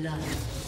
blood.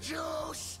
juice!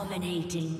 Dominating.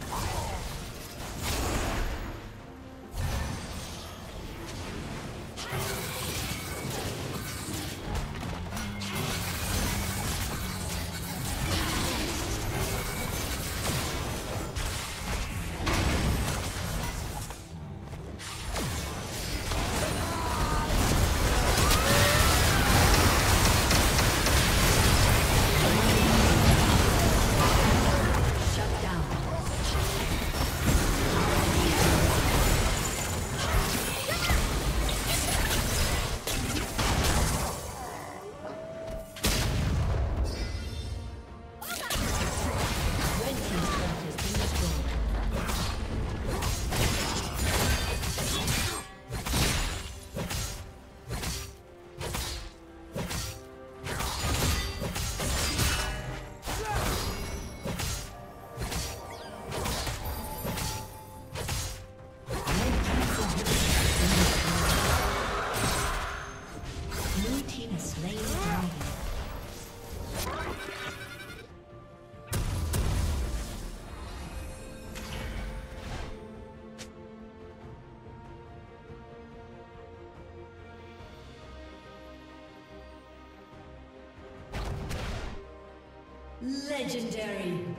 Legendary.